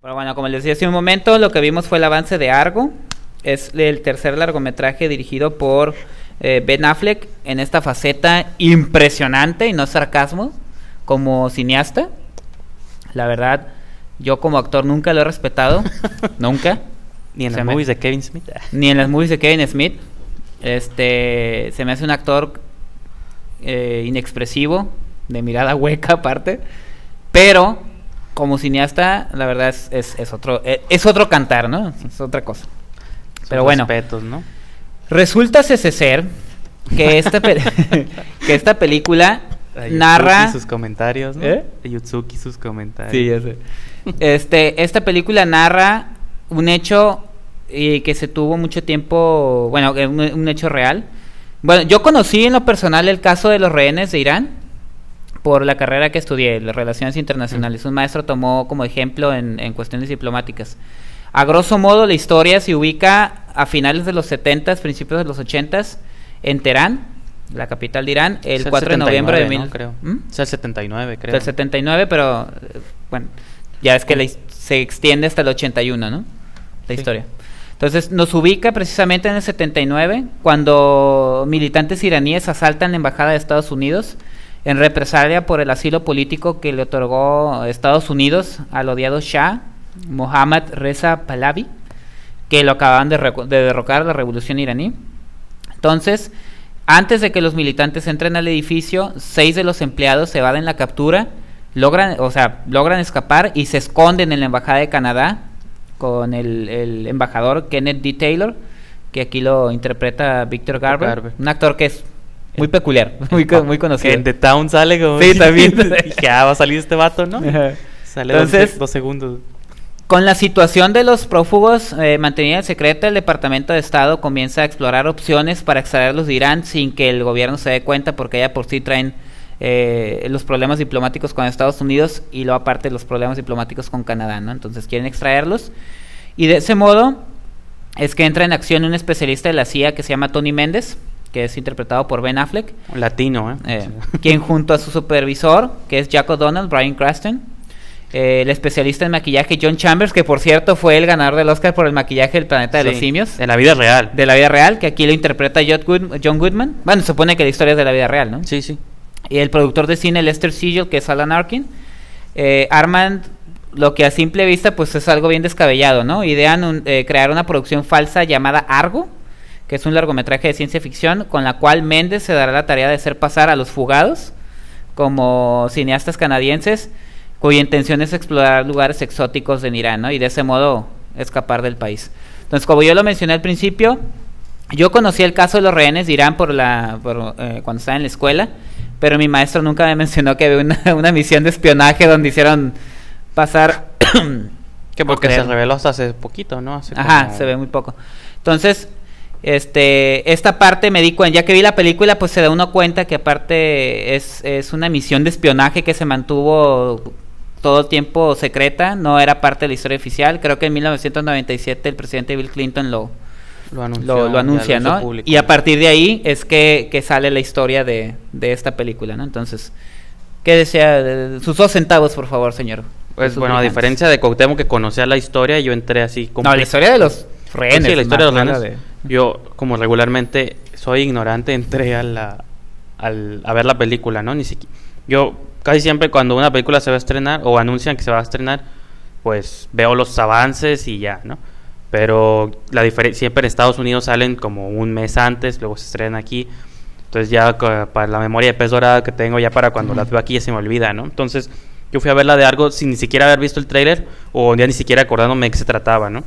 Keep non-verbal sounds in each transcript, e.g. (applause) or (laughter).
Pero bueno, como les decía hace un momento, lo que vimos fue el avance de Argo. Es el tercer largometraje dirigido por eh, Ben Affleck en esta faceta impresionante y no sarcasmo como cineasta. La verdad, yo como actor nunca lo he respetado, (laughs) nunca. Ni en Se las me- movies de Kevin Smith. Ni en las movies de Kevin Smith. Este, se me hace un actor eh, inexpresivo, de mirada hueca aparte. Pero como cineasta, la verdad es, es, es otro eh, es otro cantar, ¿no? Es otra cosa. Pero bueno, respetos, ¿no? resulta ser que (laughs) esta (laughs) que esta película Yutsuki narra sus comentarios, ¿no? ¿Eh? Yutsuki sus comentarios. Sí, ya sé. Este, esta película narra un hecho eh, que se tuvo mucho tiempo, bueno, un, un hecho real. Bueno, yo conocí en lo personal el caso de los rehenes de Irán por la carrera que estudié, las relaciones internacionales. Un maestro tomó como ejemplo en, en cuestiones diplomáticas. A grosso modo, la historia se ubica a finales de los 70, principios de los 80 en Teherán, la capital de Irán, el Es 4 de noviembre de 79, mil... ¿no? creo. ¿Mm? Es el 79, creo. Del 79, pero eh, bueno, ya es que la se extiende hasta el 81, ¿no? La Sí. historia. Entonces nos ubica precisamente en el 79, cuando militantes iraníes asaltan la embajada de Estados Unidos en represalia por el asilo político que le otorgó Estados Unidos al odiado Shah Mohammad Reza Pahlavi, que lo acababan de, derrocar la revolución iraní. Entonces, antes de que los militantes entren al edificio, seis de los empleados se evaden la captura, logran, o sea, logran escapar y se esconden en la embajada de Canadá con el, el embajador Kenneth D. Taylor, que aquí lo interpreta Victor Garber, Garber. un actor que es muy peculiar, (laughs) muy, co- muy conocido. en The Town sale como... Sí, (laughs) también. (laughs) Dije, ah, va a salir este vato, ¿no? Ajá. Sale dos Entonces- dos, segundos. Con la situación de los prófugos eh, mantenida en secreto, el Departamento de Estado comienza a explorar opciones para extraerlos de Irán sin que el gobierno se dé cuenta porque ya por sí traen eh, los problemas diplomáticos con Estados Unidos y luego aparte los problemas diplomáticos con Canadá, ¿no? Entonces quieren extraerlos y de ese modo es que entra en acción un especialista de la CIA que se llama Tony Méndez, que es interpretado por Ben Affleck, Un latino, ¿eh? eh, quien junto a su supervisor, que es Jack O'Donnell, Brian Cranston, eh, el especialista en maquillaje John Chambers, que por cierto fue el ganador del Oscar por el maquillaje del planeta de los simios, En la vida real. de la vida real, que aquí lo interpreta John Goodman. Bueno, se supone que la historia es de la vida real, ¿no? Sí, sí. Y el productor de cine Lester Siegel, que es Alan Arkin. Eh, Armand, lo que a simple vista pues es algo bien descabellado, ¿no? Idean un- eh, crear una producción falsa llamada Argo, que es un largometraje de ciencia ficción, con la cual Méndez se dará la tarea de hacer pasar a los fugados como cineastas canadienses, cuya intención es explorar lugares exóticos en Irán, ¿no? Y de ese modo escapar del país. Entonces, como yo lo mencioné al principio, yo conocí el caso de los rehenes de Irán por la, por, eh, cuando estaba en la escuela, pero mi maestro nunca me (laughs) mencionó que había una, una misión de espionaje donde hicieron pasar... (coughs) Que porque (coughs) se reveló hasta hace poquito, ¿no? Hace Ajá, como- se ve muy poco. Entonces, este, esta parte me di cuenta, ya que vi la película, pues se da uno cuenta que aparte es, es una misión de espionaje que se mantuvo todo el tiempo secreta, no era parte de la historia oficial. Creo que en 1997 el presidente Bill Clinton lo, Lo anunció, lo, lo ya anuncia, ¿no? público. Y a partir de ahí es que, que sale la historia de, de esta película, ¿no? Entonces, ¿qué desea? Eh, Sus dos centavos, por favor, señor. Pues bueno, a diferencia de Cuauhtémoc que conocía la historia, yo entré así No, la historia de los rehenes. Sí, la historia de los rehenes. Yo, como regularmente soy ignorante, entré a, la, al- a ver la película, ¿no? Ni. Yo casi siempre cuando una película se va a estrenar o anuncian que se va a estrenar, pues veo los avances y ya, ¿no? Pero la diferencia siempre en Estados Unidos salen como un mes antes, luego se estrenan aquí. Entonces ya para la memoria de pez dorada que tengo ya para cuando las veo aquí ya se me olvida, ¿no? Entonces yo fui a verla de algo sin ni siquiera haber visto el tráiler o ya ni siquiera acordándome de qué se trataba, ¿no?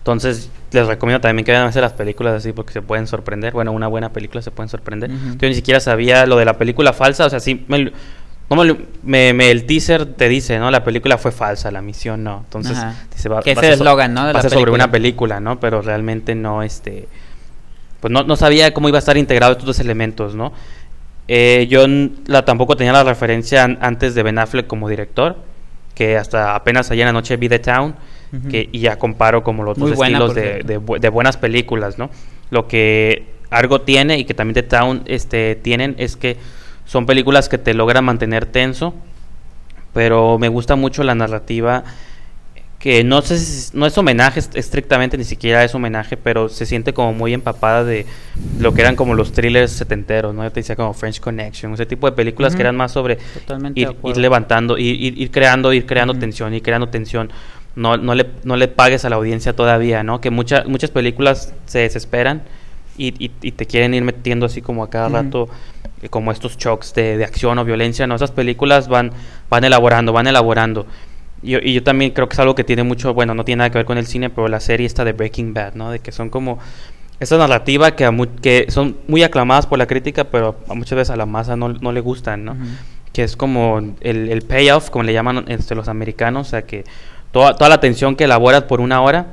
Entonces, les recomiendo también que vean a veces las películas así porque se pueden sorprender. Bueno, una buena película se pueden sorprender. Yo ni siquiera sabía lo de la película falsa, o sea, sí, me, no me, me- me- el teaser te dice, ¿no? La película fue falsa, la misión no. Entonces, Ajá. dice, va, Que va so- ¿no? de va la sobre una película, ¿no? Pero realmente no, este... Pues no, no sabía cómo iba a estar integrado estos dos elementos, ¿no? Eh, yo la, tampoco tenía la referencia an- antes de Ben Affleck como director, que hasta apenas ayer en la noche vi The Town, Que, y ya comparo como los Muy dos buena, estilos de, de bu- de buenas películas, ¿no? Lo que Argo tiene y que también The Town este, tienen es que son películas que te logran mantener tenso, pero me gusta mucho la narrativa que no sé si, no es homenaje estrictamente, ni siquiera es homenaje, pero se siente como muy empapada de lo que eran como los thrillers setenteros, ¿no? Yo te decía como French Connection, ese tipo de películas que eran más sobre ir, levantando, ir, ir, creando, ir creando tensión, ir creando tensión. No, no, le, no le pagues a la audiencia todavía, ¿no? Que muchas muchas películas se desesperan y, y, te quieren ir metiendo así como a cada rato eh, como estos shocks de, de, acción o violencia, ¿no? Esas películas van, van elaborando, van elaborando. Y, y, yo también creo que es algo que tiene mucho, bueno, no tiene nada que ver con el cine, pero la serie está de Breaking Bad, ¿no? De que son como esa narrativa que, que son muy aclamadas por la crítica, pero a muchas veces a la masa no, no le gustan, ¿no? Que es como el, el, payoff, como le llaman este, los americanos, o sea, que toda, toda la atención que elaboras por una hora,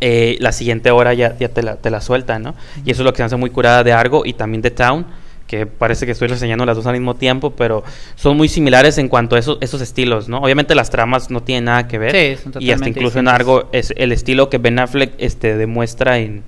eh, la siguiente hora ya, ya te, la, te la sueltan, ¿no? Y eso es lo que se hace muy curada de Argo y también de Town que parece que estoy reseñando las dos al mismo tiempo, pero son muy similares en cuanto a esos, esos estilos, ¿no? Obviamente las tramas no tienen nada que ver. y hasta incluso en algo es el estilo que Ben Affleck este, demuestra en...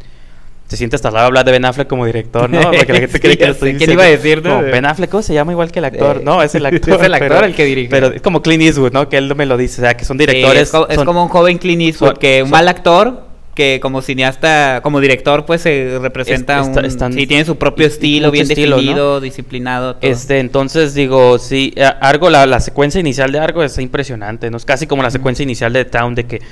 Se siente hasta raro hablar de Ben Affleck como director, ¿no? Porque la gente (laughs) cree que estoy ¿Quién iba a decir, no? Ben Affleck ¿cómo se llama igual que el actor, no, es el (laughs) actor. es el actor el que dirige. Pero es como Clint Eastwood, ¿no? Que él me lo dice, o sea, que son directores. es, como un joven Clint Eastwood, que un mal actor que como cineasta, como director, pues se representa un, sí, tiene su propio estilo, bien definido, disciplinado. Este, entonces digo, sí, Argo, la, la, secuencia inicial de Argo es impresionante, ¿no? Es casi como la secuencia inicial de Town, de que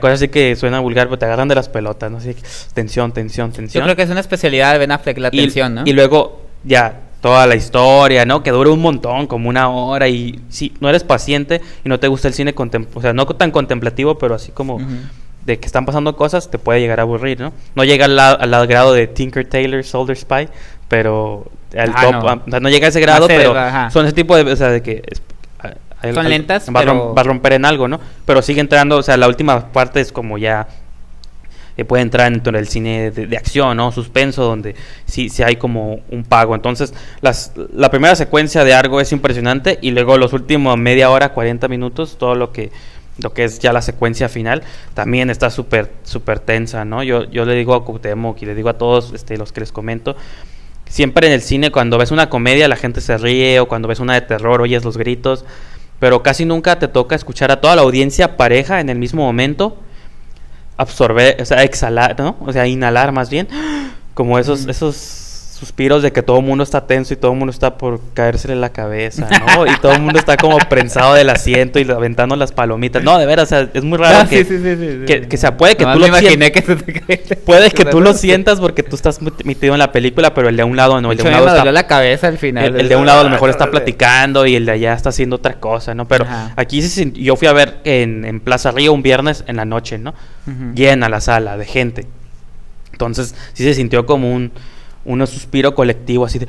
cosas así que suena vulgar, pero te agarran de las pelotas, ¿no? Así, tensión, tensión, tensión. Yo creo que es una especialidad de Ben Affleck, la tensión, ¿no? Y luego, ya, toda la historia, ¿no? Que dura un montón, como una hora y si no eres paciente y no te gusta el cine, o sea, no tan contemplativo, pero así como de que están pasando cosas, te puede llegar a aburrir, ¿no? No llega al, al, grado de Tinker Taylor Soldier Spy, pero al top, no. O sea, no llega a ese grado, pero, son ese tipo de, o sea, de que son lentas, va, a romper en algo, ¿no? Pero sigue entrando, o sea, la última parte es como ya eh, puede entrar dentro del cine de, acción, ¿no? Suspenso, donde sí, sí hay como un pago. Entonces, las, la primera secuencia de Argo es impresionante y luego los últimos media hora, 40 minutos, todo lo que lo que es ya la secuencia final, también está súper súper tensa, ¿no? Yo, yo le digo a Cuauhtémoc y le digo a todos este, los que les comento, siempre en el cine cuando ves una comedia la gente se ríe o cuando ves una de terror oyes los gritos, pero casi nunca te toca escuchar a toda la audiencia pareja en el mismo momento absorber, o sea, exhalar, ¿no? O sea, inhalar más bien, (gasps) como esos, esos suspiros de que todo el mundo está tenso y todo el mundo está por caerse en la cabeza, ¿no? y todo el mundo está como prensado del asiento y aventando las palomitas. No, de veras, o sea, es muy raro ah, que, sí, sí, sí, que, que, puede que tú lo sientas. Que puede que tú lo sientas porque tú estás metido en la película, pero el de un lado no, el de un lado está la cabeza al final. El, de un lado a lo mejor está platicando y el de allá está haciendo otra cosa, ¿no? Pero aquí sí yo fui a ver en, en, Plaza Río un viernes en la noche, ¿no? Llena la sala de gente. Entonces, sí se sintió como un un suspiro colectivo así de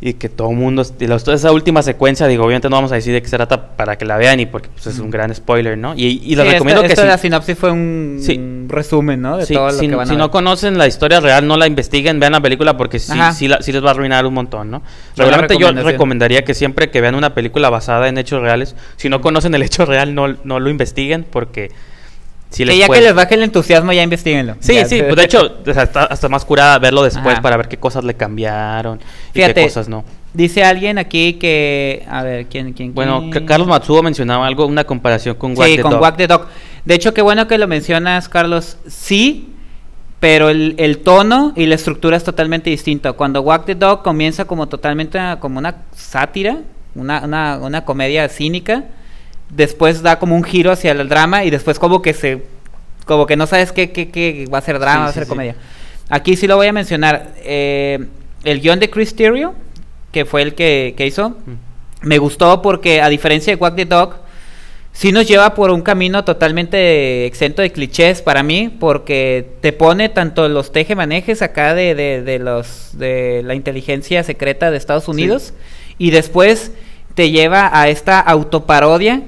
y que todo el mundo y esa última secuencia digo obviamente no vamos a decir de qué se trata para que la vean y porque pues, es un gran spoiler no y, y les recomiendo que si, la sinopsis fue un, resumen no de todo lo si, que van si no conocen la historia real no la investiguen vean la película porque sí sí, sí, les va a arruinar un montón no realmente yo recomendaría que siempre que vean una película basada en hechos reales si no conocen el hecho real no no lo investiguen porque que ya que les baje el entusiasmo, ya investiguenlo. Sí, sí, pues de hecho, hasta más curada verlo después para ver qué cosas le cambiaron y qué cosas no. Dice alguien aquí que. A ver, ¿quién? quién, bueno, Carlos Matsuo mencionaba algo, una comparación con Wack sí, con Wack the Dog. De hecho, qué bueno que lo mencionas, Carlos. Sí, pero el, el, tono y la estructura es totalmente distinto. Cuando Wack the Dog comienza como totalmente como una sátira, una, una, una comedia cínica después da como un giro hacia el drama y después como que se como que no sabes qué, qué, qué va a ser drama, va a ser comedia. Aquí sí lo voy a mencionar. Eh, el guion de Chris Terrio, que fue el que, hizo, mm. me gustó porque a diferencia de Wack the Dog, sí nos lleva por un camino totalmente exento de clichés para mí, porque te pone tanto los teje-manejes acá de, de, los, de la inteligencia secreta de Estados Unidos, y después te lleva a esta autoparodia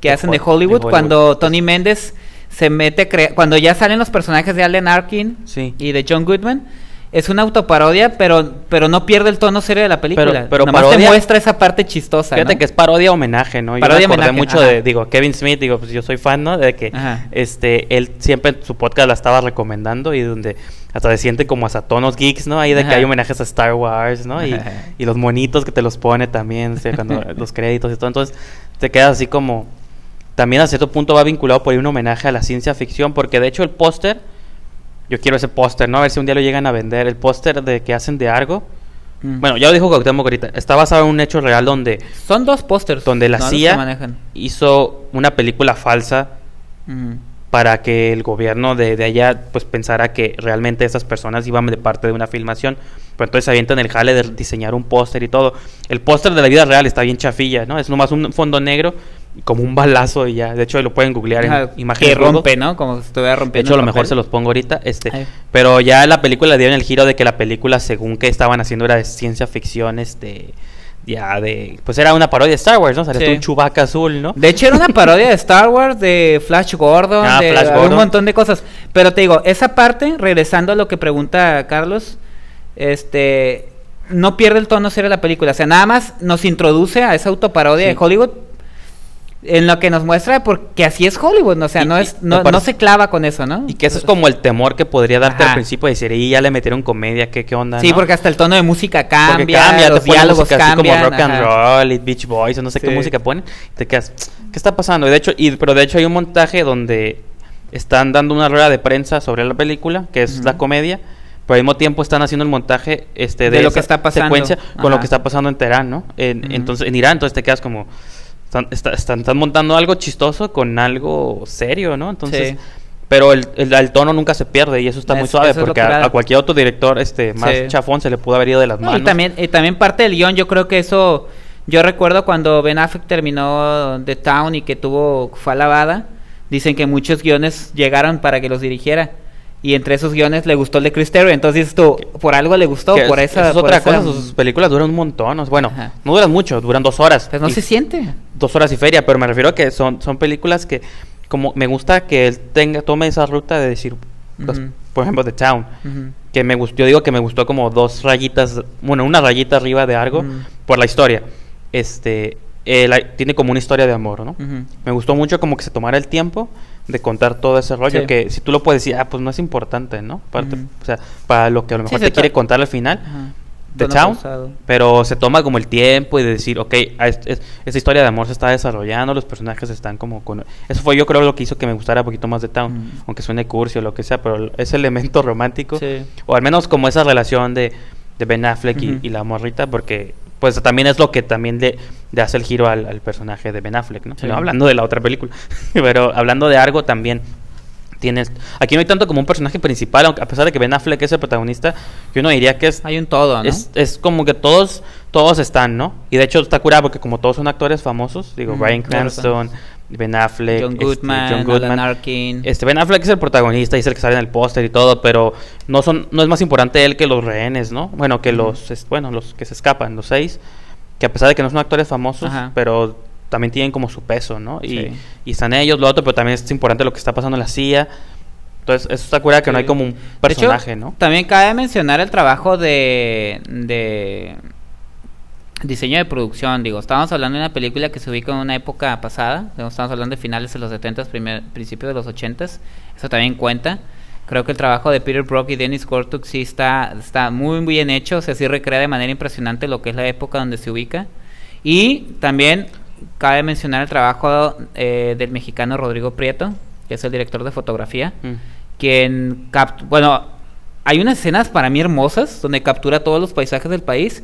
que hacen de Hollywood, cuando Tony Méndez se mete cuando ya salen los personajes de Allen Arkin y de John Goodman es una autoparodia, pero pero no pierde el tono serio de la película. Pero, pero te muestra esa parte chistosa. Fíjate que es parodia homenaje, ¿no? Parodia yo me homenaje, mucho de, digo, Kevin Smith, digo, pues yo soy fan, ¿no? De que este él siempre en su podcast la estaba recomendando y donde hasta se siente como hasta tonos geeks, ¿no? Ahí de que hay homenajes a Star Wars, ¿no? Y, y, los monitos que te los pone también, o sea, cuando (laughs) los créditos y todo. Entonces te quedas así como también a cierto punto va vinculado por ahí un homenaje a la ciencia ficción, porque de hecho el póster, yo quiero ese póster, ¿no? A ver si un día lo llegan a vender, el póster de que hacen de Argo. Mm. Bueno, ya lo dijo Cuauhtémoc ahorita, está basado en un hecho real donde, Son dos pósters. donde la CIA hizo una película falsa Ujú. para que el gobierno de, de allá pues pensara que realmente esas personas iban de parte de una filmación. Pero entonces se avientan el jale de diseñar un póster y todo. El póster de la vida real está bien chafilla, ¿no? Es nomás un fondo negro como un balazo y ya. De hecho lo pueden googlear Ajá, en imágenes que rompe, ¿no? Como si estuviera De rompiendo. hecho, a lo mejor se los pongo ahorita. Este, pero ya la película dieron el giro de que la película, según que estaban haciendo, era de ciencia ficción, este, ya de, pues era una parodia de Star Wars, ¿no? O sea, Sí. un chubaca azul, ¿no? De hecho, era una parodia de Star Wars, de Flash Gordon, Ah, de Flash un Gordon. montón de cosas. Pero te digo, esa parte, regresando a lo que pregunta Carlos, este no pierde el tono serio de la película. O sea, nada más nos introduce a esa autoparodia Sí. de Hollywood en lo que nos muestra porque así es Hollywood, ¿no? o sea, Y- no es no, se clava con eso, ¿no? Y que eso es como el temor que podría darte Ajá. al principio de decir, y ya le metieron comedia, ¿qué, qué onda? Sí, no?" porque hasta el tono de música cambia, cambia, los diálogos música así cambian. como rock and roll y Beach Boys o no sé qué música ponen. Te quedas, ¿qué está pasando? Y de hecho, y, pero de hecho hay un montaje donde están dando una rueda de prensa sobre la película, que es la comedia, pero al mismo tiempo están haciendo el montaje este, de, De lo esa que está pasando. secuencia con lo que está pasando en Teherán, ¿no? En, entonces, en Irán, entonces te quedas como... Están, está- están, están montando algo chistoso con algo serio, ¿no? Entonces... Sí. Pero el, el, el tono nunca se pierde y eso está muy suave porque que a, cualquier otro director este más Sí. chafón se le pudo haber ido de las No, manos. y también, y también parte del guion, yo creo que eso, yo recuerdo cuando Ben Affleck terminó The Town y que tuvo, fue alabada, dicen que muchos guiones llegaron para que los dirigiera. Y entre esos guiones le gustó el de Chris Terry. Entonces esto, por algo le gustó, Que por es- esa... es por otra esa- cosa, sus películas duran un montón. Bueno, Ajá. no duran mucho, duran dos horas. Pues no y- se siente. Dos horas y feria, pero me refiero a que son, son películas que, como me gusta que él tenga, tome esa ruta de decir, pues, Ujú. por ejemplo, The Town, Ujú. que me gustó, yo digo que me gustó como dos rayitas, bueno, una rayita arriba de algo, Ujú. por la historia. Este, eh, la- tiene como una historia de amor, ¿no? Me gustó mucho como que se tomara el tiempo de contar todo ese rollo, Sí. que si tú lo puedes decir, ah, pues no es importante, ¿no? Ujú. O sea, para lo que a lo Sí, mejor se te quiere contar al final. Tono Town, pero se toma como el tiempo y de decir, ok, a es- es- esta historia de amor se está desarrollando, los personajes están como con... Eso fue yo creo lo que hizo que me gustara un poquito más de Town, Mm. aunque suene cursi o lo que sea, pero ese elemento (laughs) romántico, Sí. o al menos como esa relación de, de Ben Affleck y- la morrita, porque pues también es lo que también le, le hace el giro al, al personaje de Ben Affleck, ¿no? Sí. No, hablando de la otra película, (laughs) pero hablando de algo también... Tienes, aquí no hay tanto como un personaje principal, aunque a pesar de que Ben Affleck es el protagonista, yo no diría que es Hay un todo, ¿no? es, es como que todos todos están, ¿no? Y de hecho está curado porque como todos son actores famosos, digo, Bryan tienes Cranston, Ben Affleck, John este, Goodman, John Goodman. Alan Arkin. Este Ben Affleck es el protagonista y es el que sale en el póster y todo, pero no son no es más importante él que los rehenes, ¿no? Bueno, que los es- bueno, los que se escapan, los seis, que a pesar de que no son actores famosos, Ajá. pero también tienen como su peso, ¿no? Y, Sí. y están ellos, lo otro, pero también es importante lo que está pasando en la CIA. Entonces, eso está curado que no hay como un hecho, personaje, ¿no? También cabe mencionar el trabajo de, de diseño de producción. Digo, estábamos hablando de una película que se ubica en una época pasada. Estamos hablando de finales de los 70, primer, principios de los 80. Eso también cuenta. Creo que el trabajo de Peter Brock y Dennis Kortuk sí está, está muy bien hecho. O sea, sí recrea de manera impresionante lo que es la época donde se ubica. Y también cabe mencionar el trabajo eh, del mexicano Rodrigo Prieto, que es el director de fotografía Mm. quien bueno hay unas escenas para mí hermosas donde captura todos los paisajes del país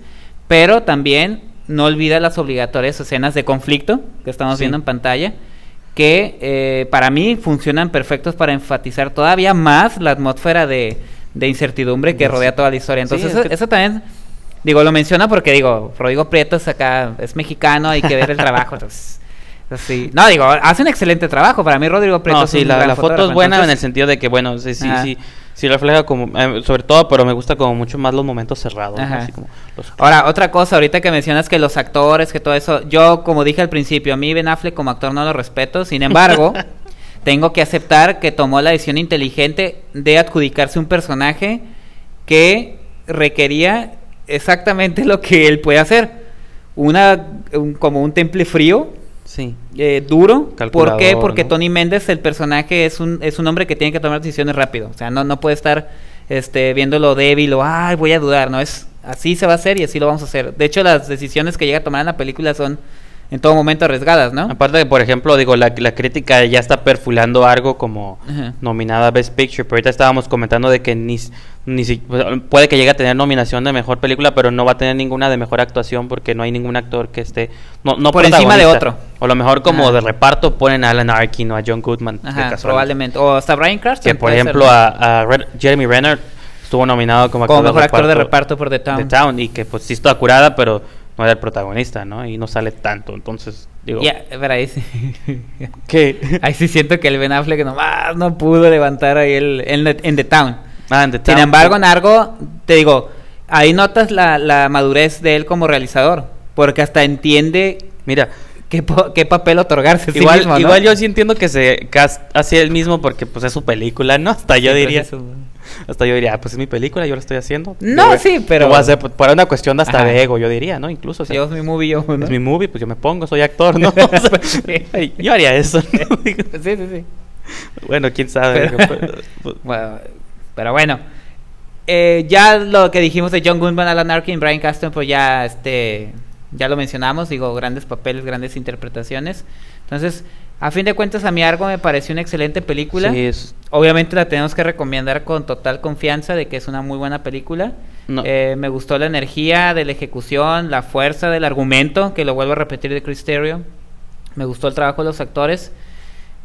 pero también no olvida las obligatorias escenas de conflicto que estamos Sí. viendo en pantalla que eh, para mí funcionan perfectos para enfatizar todavía más la atmósfera de, de incertidumbre que rodea toda la historia Sí, entonces es eso, que- eso también digo lo menciona porque digo Rodrigo Prieto es acá es mexicano hay que ver el trabajo (laughs) entonces Sí. No, digo, hace un excelente trabajo. Para mí, Rodrigo Prieto No, sí, la, la foto es buena en el sentido de que, bueno, sí, sí, Ajá. sí, sí refleja como, eh, sobre todo, pero me gusta como mucho más los momentos cerrados. Así como los- Ahora, otra cosa, ahorita que mencionas que los actores, que todo eso, yo como dije al principio, a mí Ben Affleck como actor no lo respeto, sin embargo, (laughs) tengo que aceptar que tomó la decisión inteligente de adjudicarse un personaje que requería exactamente lo que él puede hacer, una un- como un temple frío, sí. eh, duro. ¿Por qué? Porque ¿no? Tony Méndez, el personaje, es un, es un hombre que tiene que tomar decisiones rápido. O sea, no, no puede estar este, viéndolo débil o, ay, voy a dudar. No es así se va a hacer y así lo vamos a hacer. De hecho, las decisiones que llega a tomar en la película son en todo momento arriesgadas, ¿no? Aparte de, por ejemplo, digo, la, la crítica ya está perfilando algo como nominada Best Picture, pero ahorita estábamos comentando de que ni, ni si- puede que llegue a tener nominación de mejor película, pero no va a tener ninguna de mejor actuación porque no hay ningún actor que esté no, no Por encima de otro. O a lo mejor como Ajá. de reparto ponen a Alan Arkin o a John Goodman. de Ajá, probablemente. O hasta Brian Cranston. Que por ejemplo a, a Red- Jeremy Renner estuvo nominado como Como mejor actor de reparto por The Town. The Town y que pues sí está curada, pero no era el protagonista, ¿no? Y no sale tanto, entonces digo, Ya, pero ahí sí. (laughs) ¿qué? ahí sí siento que el Ben Affleck nomás no pudo levantar ahí el, en, en The Town. Ah, en The Sin Town, embargo, sí. en Argo, te digo, ahí notas la, la madurez de él como realizador. Porque hasta entiende Mira, qué, papel otorgarse a sí igual, mismo, ¿no? igual yo sí entiendo que se hacia él mismo porque pues es su película, ¿no? Hasta yo Sí, diría, hasta yo diría, ah, pues es mi película, yo la estoy haciendo. No, Yo- sí, pero- voy a por, por una cuestión hasta Ajá. de ego, yo diría, ¿no? Incluso, o sea, Yo es mi movie, yo, ¿no? es mi movie, pues yo me pongo, soy actor, ¿no? (laughs) (laughs) Yo haría eso, ¿no? (laughs) Sí, sí, sí. Bueno, quién sabe. Pero- pues, Bueno, pero bueno. Eh, ya lo que dijimos de John Goodman, Alan Arkin, Brian Caston, pues ya este ya lo mencionamos, digo, grandes papeles, grandes interpretaciones. Entonces, a fin de cuentas, a mi Argo me pareció una excelente película. Sí, es- Obviamente la tenemos que recomendar con total confianza de que es una muy buena película. No. Eh, me gustó la energía de la ejecución, la fuerza del argumento, que lo vuelvo a repetir de Chris Terrio. Me gustó el trabajo de los actores.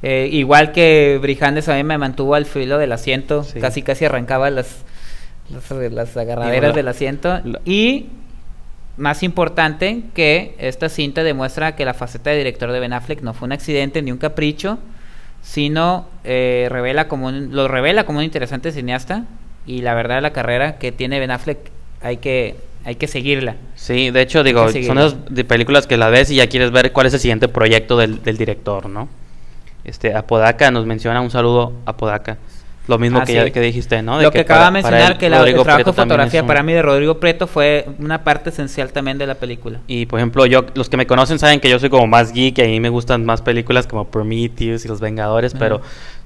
Eh, igual que Brijandes a mí me mantuvo al filo del asiento, Sí. casi casi arrancaba las, las, las agarraderas la- del asiento. la- Y más importante que esta cinta demuestra que la faceta de director de Ben Affleck no fue un accidente ni un capricho, sino eh, revela como un- lo revela como un interesante cineasta y la verdad la carrera que tiene Ben Affleck hay que hay que seguirla. Sí, de hecho, digo, son esas de películas que la ves y ya quieres ver cuál es el siguiente proyecto del, del director, ¿no? Este, Apodaca nos menciona un saludo a Apodaca. Lo mismo Ah, que, que dijiste, ¿no? De Lo que, acaba de mencionar que la, el trabajo de fotografía un- para mí de Rodrigo Preto fue una parte esencial también de la película. Y por ejemplo, yo los que me conocen saben que yo soy como más geek y a mí me gustan más películas como Prometheus y Los Vengadores, pero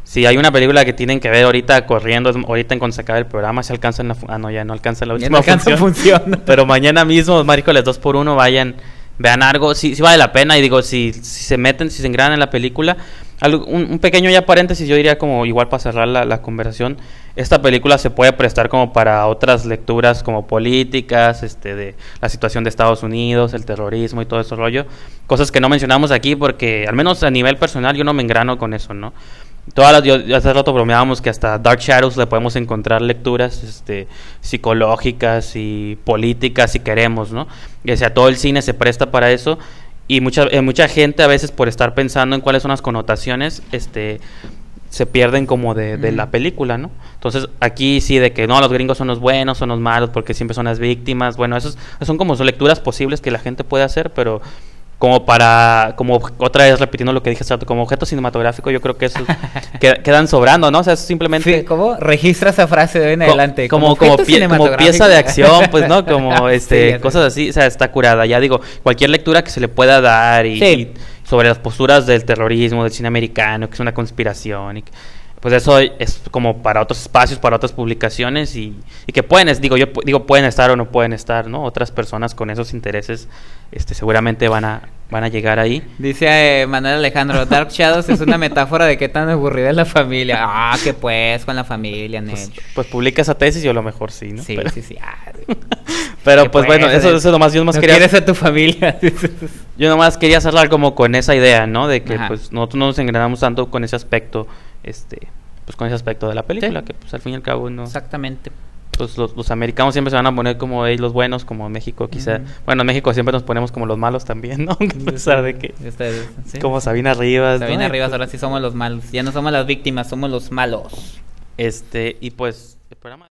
si hay una película que tienen que ver ahorita corriendo, ahorita en cuando se acabe el programa, se alcanzan la ah no, ya no alcanza la última no alcanza función. función. (laughs) pero mañana mismo, Maricoles 2 por 1 vayan, vean algo, sí, sí vale la pena y digo, si, si se meten, si se engranan en la película, un, pequeño ya paréntesis, yo diría como igual para cerrar la, la conversación, esta película se puede prestar como para otras lecturas como políticas, este, de la situación de Estados Unidos, el terrorismo y todo ese rollo, cosas que no mencionamos aquí porque al menos a nivel personal yo no me engrano con eso, ¿no? Todas las, yo hace rato bromeábamos que hasta Dark Shadows le podemos encontrar lecturas este, psicológicas y políticas si queremos, ¿no? Y o sea, todo el cine se presta para eso y mucha, eh, mucha gente a veces por estar pensando en cuáles son las connotaciones, este se pierden como de, de la película, ¿no? Entonces aquí sí de que no, los gringos son los buenos, son los malos, porque siempre son las víctimas, bueno, esos son como son lecturas posibles que la gente puede hacer, pero como para, como otra vez repitiendo lo que dije hace rato, como objeto cinematográfico, yo creo que (laughs) que- quedan sobrando, ¿no? O sea, es simplemente Sí, ¿Cómo registra esa frase de hoy en co- adelante? como como, objeto pie- como pieza de acción pues no como (laughs) este cosas así o sea está curada ya digo cualquier lectura que se le pueda dar y, Sí. y sobre las posturas del terrorismo del cine americano que es una conspiración y que- pues eso es como para otros espacios para otras publicaciones y, y que pueden es- digo yo digo pueden estar o no pueden estar no otras personas con esos intereses este seguramente van a van a llegar ahí Dice eh, Manuel Alejandro, Dark Shadows es una (laughs) metáfora de qué tan aburrida es la familia. Ah, que pues, con la familia, pues, Nel. pues publica esa tesis y a lo mejor sí no Sí, pero, sí, sí. Ah, (laughs) pero pues bueno eso Nel. eso nomás yo nomás no quería quieres a tu familia. (laughs) Yo nomás quería cerrar como con esa idea, ¿no? De que Ajá. pues nosotros no nos engranamos tanto con ese aspecto, este, pues con ese aspecto de la película, Sí. que pues al fin y al cabo no, Exactamente. pues los, los americanos siempre se van a poner como ellos los buenos, como México quizá, bueno en México siempre nos ponemos como los malos también, ¿no? (laughs) A pesar de que, Ustedes, sí. como Sabina Rivas, ¿no? Sabina Y, Rivas, pues, ahora sí somos los malos. Ya no somos las víctimas, somos los malos. Este, y pues el programa